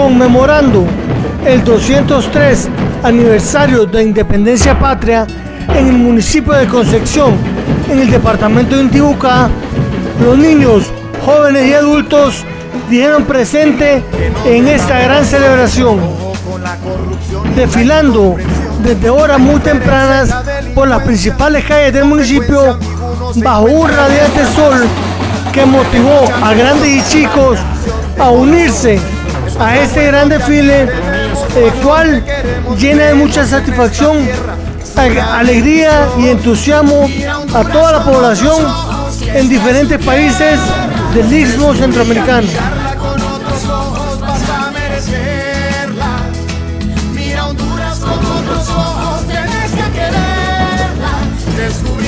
conmemorando el 203 aniversario de Independencia Patria en el municipio de Concepción, en el departamento de Intibucá, los niños, jóvenes y adultos dijeron presente en esta gran celebración, desfilando desde horas muy tempranas por las principales calles del municipio bajo un radiante sol que motivó a grandes y chicos a unirse a este gran desfile, el cual llena de mucha satisfacción, alegría y entusiasmo a toda la población en diferentes países del Istmo Centroamericano.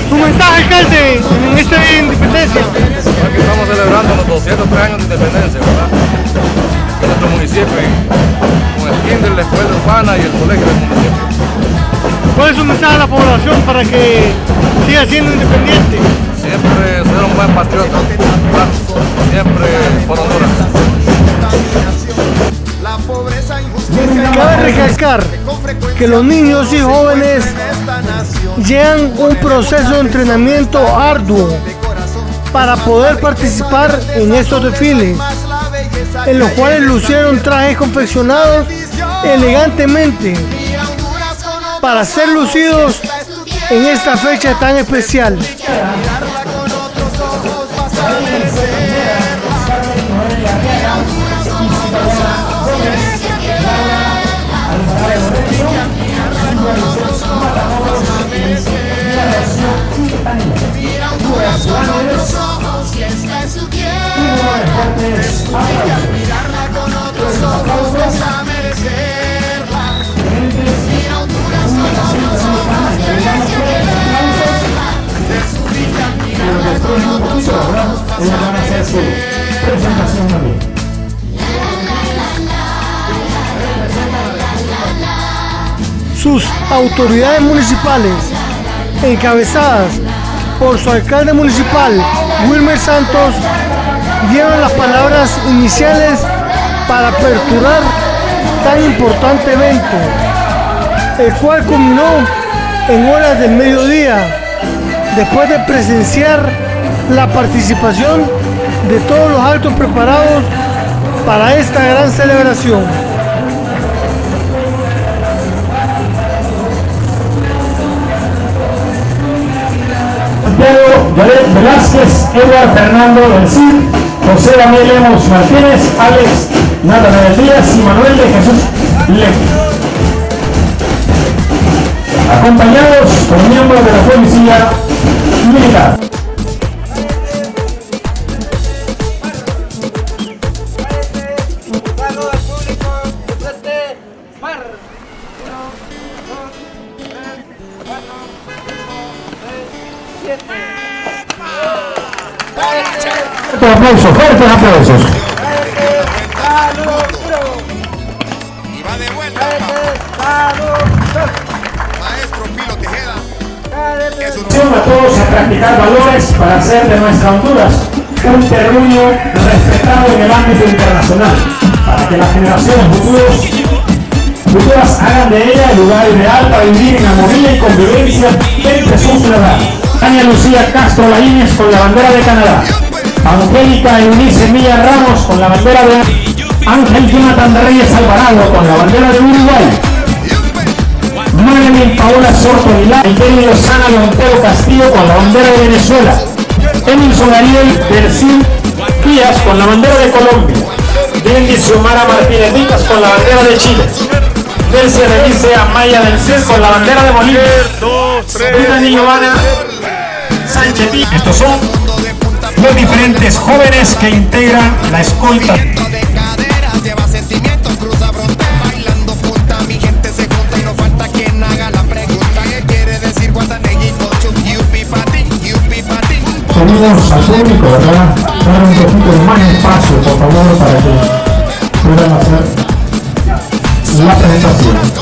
Tu mensaje, alcalde, en esta independencia. Aquí estamos celebrando los 203 años de independencia, ¿verdad? De nuestro municipio, con el kinder, la escuela urbana y el colegio del municipio. ¿Cuál es su mensaje a la población para que siga siendo independiente? Siempre ser un buen patriota, siempre por Honduras. Cabe recalcar que los niños y jóvenes llevan un proceso de entrenamiento arduo para poder participar en estos desfiles, en los cuales lucieron trajes confeccionados elegantemente para ser lucidos en esta fecha tan especial. A merecerla. Sus autoridades municipales, encabezadas por su alcalde municipal, Wilmer Santos, dieron las palabras iniciales para aperturar tan importante evento, el cual culminó en horas del mediodía, después de presenciar la participación de todos los actos preparados para esta gran celebración. Yaret Velázquez, Edward Fernando del Cid, José Daniel Lemos Martínez, Alex Natanael Díaz y Manuel de Jesús Leque. Acompañados por miembros de la Policía Militar. Fuerte aplauso, fuertes aplausos. Y va de vuelta. Maestro Pilo Tejeda. a todos a practicar valores para hacer de nuestra Honduras un terruño respetado en el ámbito internacional, para que las generaciones futuros, futuras hagan de ella el lugar ideal para vivir en armonía y convivencia entre sus ciudadanos. Tania Lucía Castro Laínez con la bandera de Canadá. Angélica Eunice Milla Ramos con la bandera de Ángel Jonathan Reyes Alvarado con la bandera de Uruguay. Marilyn Paola Sorto Aguilar, Miguel Lozana Montero Castillo con la bandera de Venezuela, Emilson Ariel Delcín Díaz con la bandera de Colombia, Dendy Xiomara Martínez Vicas con la bandera de Chile, Delcia Renice Amaya del CES con la bandera de Bolivia, Giovanna Sánchez Pi- Estos son los diferentes jóvenes que integran la escolta. de. Pedimos al público, ¿verdad? Dar un poquito más espacio, por favor, para que puedan hacer la presentación. Con sabrosuras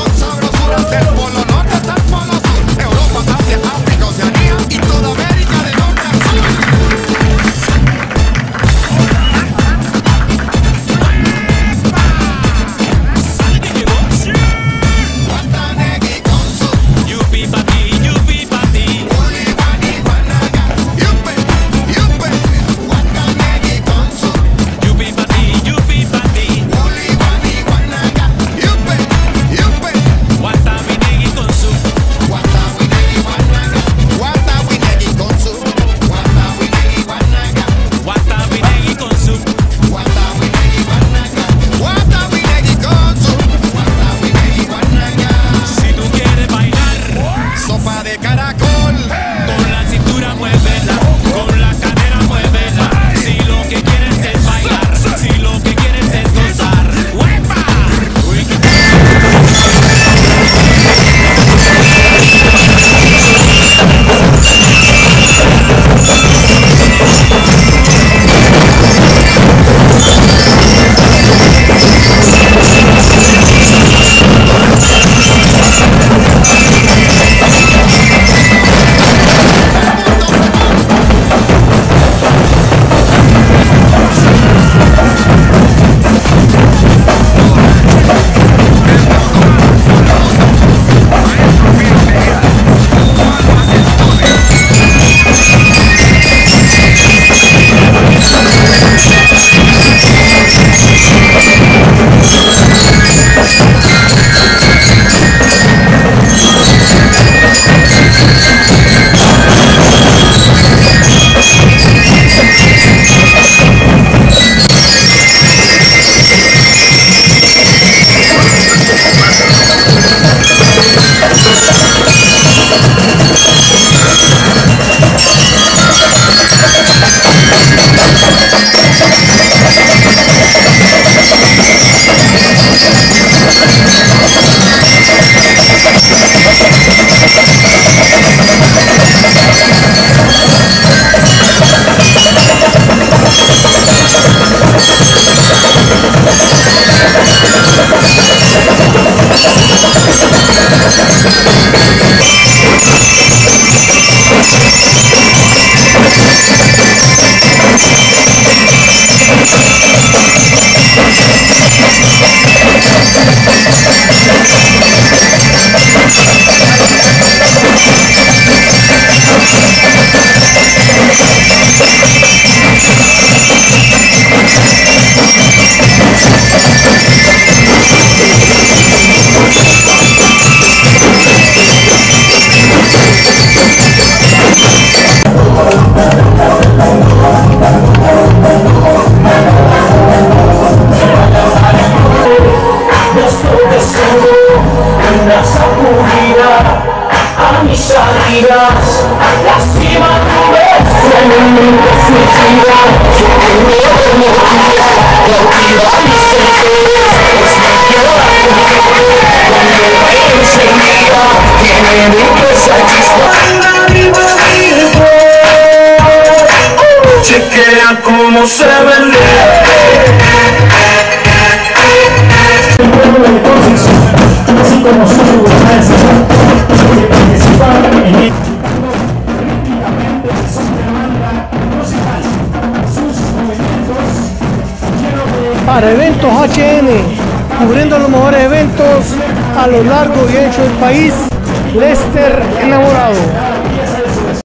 mis salidas Lastima tu bestia en mi suicida Yo tengo como vida Cautiva mis sentidos Pues me quiero la Cuando bailo enseguida Tiene dentro esa chispa Chequea como se ve Para eventos HN, cubriendo los mejores eventos a lo largo y ancho del país, Lester enamorado.